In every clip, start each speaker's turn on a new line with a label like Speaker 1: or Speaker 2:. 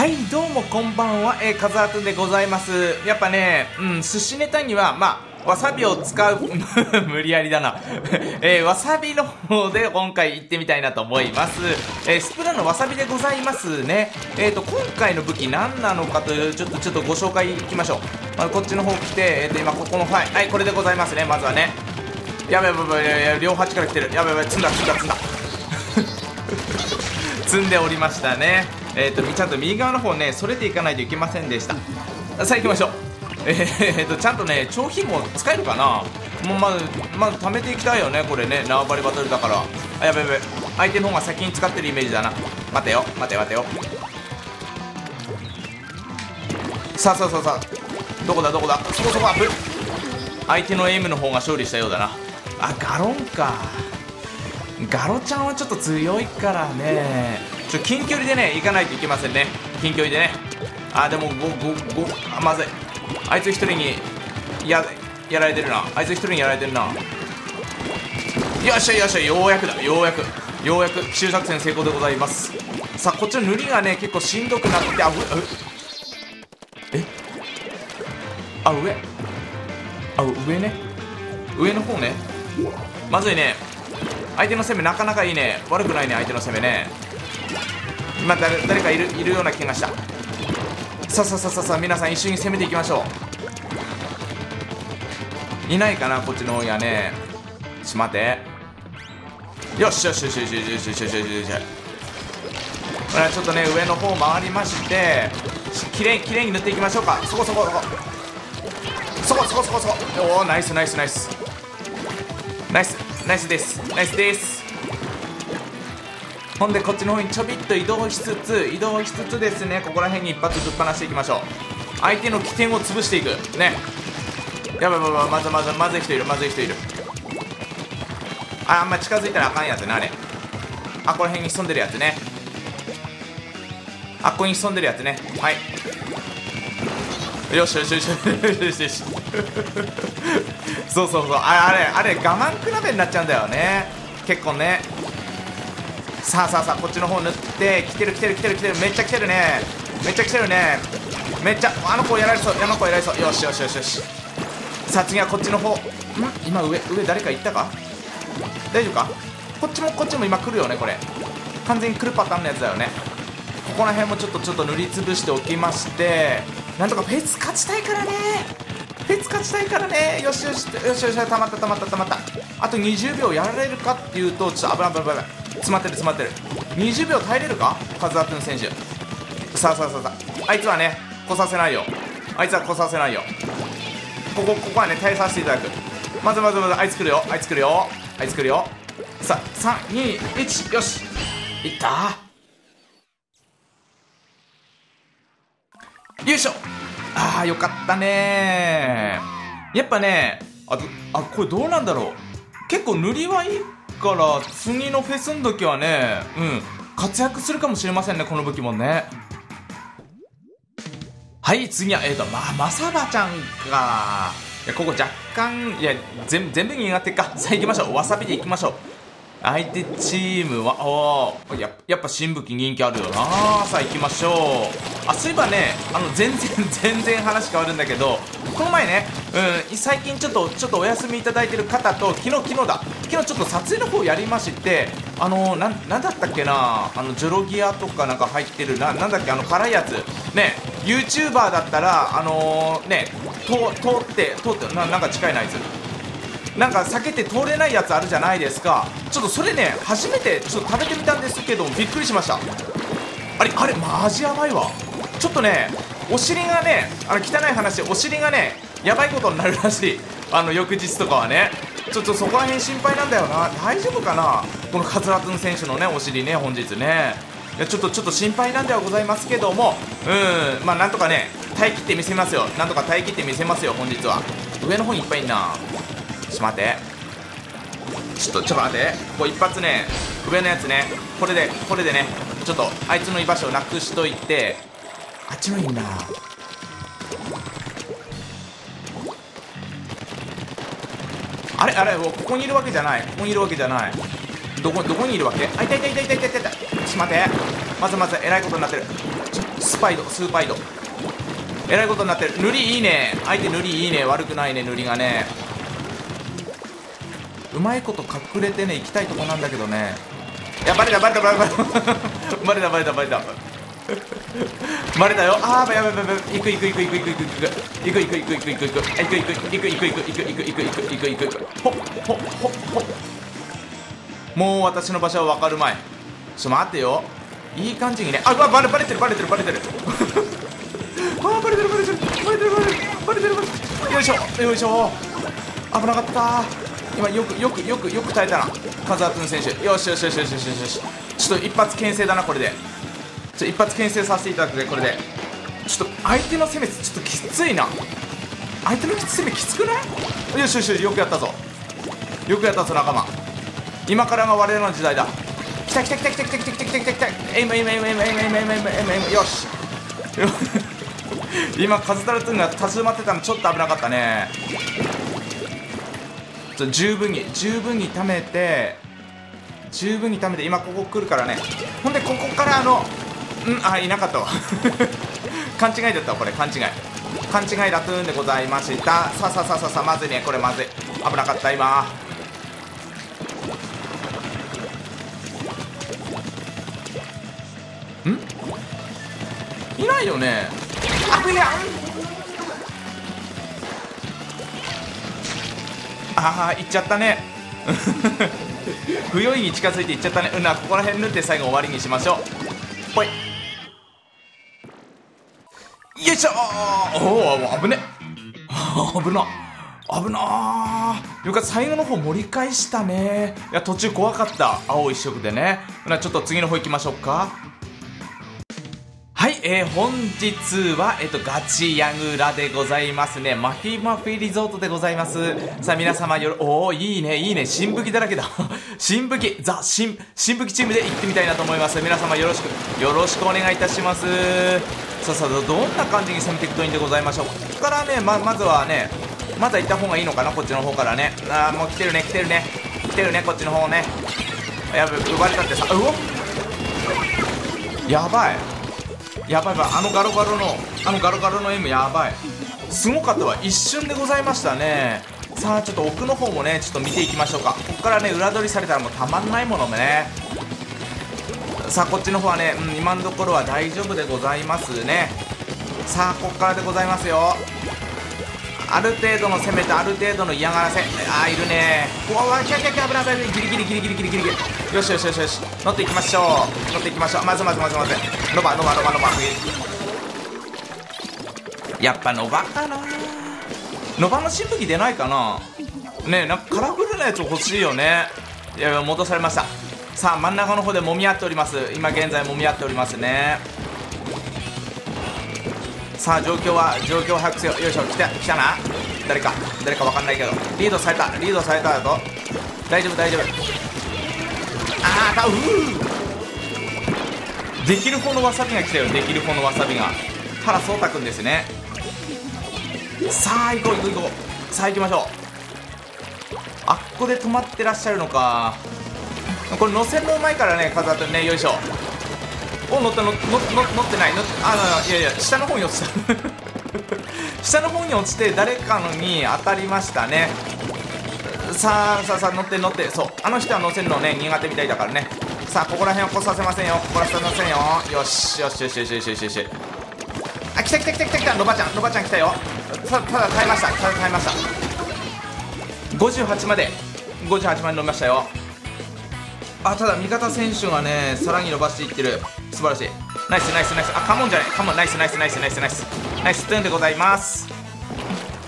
Speaker 1: はいどうもこんばんは、えー、カズアトでございます。やっぱねうん寿司ネタにはまあわさびを使う 無理やりだな。えー、わさびの方で今回行ってみたいなと思います、えー、スプラのわさびでございますね。えっ、ー、と今回の武器何なのかというちょっとちょっとご紹介いきましょう、まあ、こっちの方来てえっ、と今ここのはいはいこれでございますねまずはね。やべやべやべやべ両端から来てる。やべやべ積んだ積んだ積んだ。積んでおりましたね。えっ、とちゃんと右側の方ねそれていかないといけませんでした。さあ行きましょう。えー、とちゃんとね長飛も使えるかな？もうまずまず貯めていきたいよねこれね。縄張りバトルだから。あやべやべ。相手の方が先に使ってるイメージだな。待てよ。待て待てよ。さあさあさあさあ。どこだ？どこだ？そこそこアップ。相手のエイムの方が勝利したようだな。あガロンか。ガロちゃんはちょっと強いからね。ちょ近距離でね行かないといけませんね。近距離でね。あでも5 5 5あまずい。あいつ一人にややられてるな。あいつ一人にやられてるな。よっしゃよっしゃようやくだ。ようやく。ようやく奇襲作戦成功でございます。さあこっちの塗りがね結構しんどくなってあう。え？あ上。あ上ね。上の方ね。まずいね。相手の攻めなかなかいいね。悪くないね相手の攻めね。まあ誰誰かいるいるような気がした。さあさあさあさあ皆さん一緒に攻めていきましょう。いないかなこっちの方やね。しまって。よしよしよしよしよしよしよしよしよしこれちょっとね上の方回りましてきれいきれいに塗っていきましょうか。そこそこそこ。そこそこそこおおナイスナイスナイス。ナイス。ナイスです。ナイスです。ほんでこっちの方にちょびっと移動しつつ移動しつつですねここら辺に一発ぶっ放していきましょう。相手の起点を潰していく。ね。やばいやばいまずまずまずい人いるまずい人いる。ああんま近づいたらあかんやつねあれ。あこら辺に潜んでるやつね。あっこに潜んでるやつね。はい。よしよしよしよしよしよし。そうそうそう。あれあれ我慢比べになっちゃうんだよね。結構ね。さあさあさあこっちの方塗って来てる来てる来てる来てる。めっちゃ来てるね。めっちゃ来てるね。めっちゃあの子やられそう。あの子やられそう。よしよしよしよし。さあ次はこっちの方。ん？今上上誰か行ったか？大丈夫か？こっちもこっちも今来るよねこれ。完全に来るパターンのやつだよね。ここら辺もちょっとちょっと塗りつぶしておきまして。なんとかフェス勝ちたいからね。フェス勝ちたいからね。よしよし。よしよし。たまったたまったたまった。あと20秒やられるかっていうとちょっと危ない危ない危ない。詰まってる詰まってる。20秒耐えれるか？カズアトゥン選手。さあさあさあさあ。あいつはね来させないよ。あいつは来させないよ。ここここはね耐えさせていただく。まずまずまずあいつ来るよ。あいつ来るよ。あいつ来るよ。さあ321よし。いった？よいしょ。ああよかったね。やっぱねあとあこれどうなんだろう。結構塗りはいいから次のフェスの時はねうん活躍するかもしれませんねこの武器もね。はい次はえっ、ー、とままさばちゃんか。いやここ若干いや全全部苦手か。さあ行きましょう。わさびで行きましょう。相手チームはおややっぱ新武器人気あるよな。さあ行きましょう。あそういえばねあの全然 全然話変わるんだけどこの前ね、うん、最近ちょっとちょっとお休みいただいてる方と昨日昨日だ。昨日ちょっと撮影の方やりましてあのななんだったっけな。あのジョロギアとかなんか入ってるななんだっけあの辛いやつ。ね YouTuber だったらあのー、ね通って通ってななんか近いなあいつ。なんか避けて通れないやつあるじゃないですか。ちょっとそれね初めてちょっと食べてみたんですけどびっくりしました。あれあれマジやばいわ。ちょっとねお尻がねあの汚い話お尻がねやばいことになるらしい。あの翌日とかはね。ちょっとそこら辺心配なんだよな。大丈夫かな？このカツラツン選手のねお尻ね本日ね。いやちょっとちょっと心配なんではございますけども。うんまあなんとかね耐え切ってみせますよ。なんとか耐え切ってみせますよ本日は。上の方にいっぱいいんな。ちょっと待って。ちょっとちょっと待って。こう一発ね上のやつね。これでこれでね。ちょっとあいつの居場所をなくしといて。あっちもいいな。あれあれここにいるわけじゃない。ここにいるわけじゃない。どこどこにいるわけ？あいたいたいたいたいたいたちょっと待って。まずまずえらいことになってる。スパイドスーパイド。えらいことになってる。塗りいいね。相手塗りいいね。悪くないね塗りがね。うまいこと隠れてね行きたいとこなんだけどね。いやバレたバレたバレた。バレたバレた バレた。バレたよ。あーやばいやばいやばい行く行く行く行く行く行く。行く行く行く行く行く。行く行く行く行く行く行く行く行く行く行く行く行くほっほっほっもう私の場所は分かるまい。ちょっと待ってよ。いい感じにね。あバレバレてるバレてるバレてるあーバレてる。バレてるバレてるバレてるバレてるバレてる。よいしょよいしょ。危なかった。今よくよくよくよく耐えたな風間君選手。よしよしよしよしよしよし。ちょっと一発牽制だなこれで。ちょ一発牽制させていただくぜこれで。ちょっと相手の攻めちょっときついな。相手の攻めきつくない？よしよしよしよくやったぞ。よくやったぞ仲間。今からが我々の時代だ。来た来た来た来た来た来た来た来た来た。来たエイムエイムエイムエイムエイムエイムエイムエイムエイム。よし。今カズタルトゥンが立ち止まってたのちょっと危なかったね。ちょ十分に十分に溜めて十分に溜めて今ここ来るからね。ほんでここからあのうんあいなかったわ。勘違いだったわこれ。勘違い。勘違いだとんでございました。さあさあさあさあさまずいね。これまずい。危なかった今。ん？いないよね。あぶやああ行っちゃったね。不用意に近づいていっちゃったね。うんなここら辺縫って最後終わりにしましょう。ほい。よいしょおお危ね。危な。危なよかった最後の方盛り返したね。いや途中怖かった。青一色でね。ほなちょっと次の方行きましょうか。はい、えー、本日は、えっ、と、ガチヤグラでございますね。マフィマフィリゾートでございます。さあ、皆様よろ、おー、いいね、いいね、新武器だらけだ。新武器、ザ、新、新武器チームで行ってみたいなと思います。皆様よろしく、よろしくお願いいたします。さあさあ、どんな感じに攻めていくといいんでございましょう。ここからね、ま、まずはね、まずは行った方がいいのかな、こっちの方からね。あー、もう来てるね、来てるね。来てるね、こっちの方ね。やべ、奪われたってさ、うおやばい。やばいやばいあのガロガロのあのガロガロの M やばい。すごかったわ。一瞬でございましたね。さあちょっと奥の方もねちょっと見ていきましょうか。ここからね裏取りされたらもうたまんないものね。さあこっちの方はね、うん、今のところは大丈夫でございますね。さあここからでございますよ。ある程度の攻めとある程度の嫌がらせ。ああいるね。うわわキャキャキャ危ない危ない。ギリギリギリギリギリギリ。ギリよしよしよしよし。乗っていきましょう。乗っていきましょう。まずまずまずまず。ノバノバノバノバ。やっぱノバかな。ノバの新武器出ないかな。ねえなんかカラフルなやつ欲しいよね。いや戻されました。さあ真ん中の方で揉み合っております。今現在揉み合っておりますね。さあ状況は状況を把握せよ。よいしょ来た来たな。誰か誰か分かんないけど。リードされた。リードされただと大丈夫大丈夫。ああうー。できる方のわさびが来たよ。できる方のわさびが。原颯太くんですね。さあ行こう行こう行こう。さあ行きましょう。あっこで止まってらっしゃるのか。これ乗せるのうまいからね風ってね。よいしょ。お乗って乗って乗ってない。乗ってあいやいや下の方に落ちた。下の方に落ちて誰かのに当たりましたね。さあさあさあ乗って乗って。そう。あの人は乗せるのね苦手みたいだからね。さあここら辺は来させませんよ。ここら辺は乗せんよ。よしよしよしよしよしよしよし。あ来た来た来た来た。来たのばちゃんのばちゃん来たよ。たただ耐えました。ただ耐えました。58まで。58まで伸びましたよ。あただ味方選手がねさらに伸ばしていってる。素晴らしい。ナイスナイスナイス。あカモンじゃない。カモンナイスナイスナイスナイスナイス。ナイストゥーンでございます。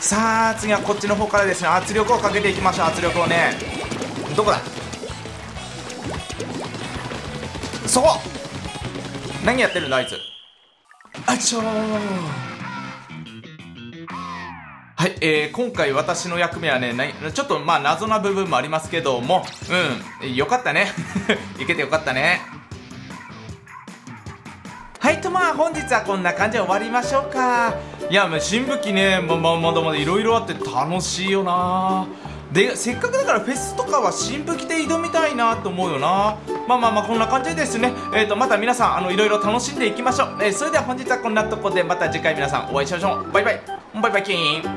Speaker 1: さあ次はこっちの方からですね。圧力をかけていきましょう圧力をね。どこだ？そこ。何やってるんだあいつ。あちょー。はい、えー、今回私の役目はね、ちょっとまあ謎な部分もありますけども、うん、よかったね。いけてよかったね。はいとまあ本日はこんな感じで終わりましょうか。いやもう新武器ねまままだまだいろいろあって楽しいよな。でせっかくだからフェスとかは新武器で挑みたいなと思うよな。まあまあまあこんな感じでですね、えー、とまた皆さんあのいろいろ楽しんでいきましょう、えーそれでは本日はこんなとこでまた次回皆さんお会いしましょう。バイバイ。バイバイキーン。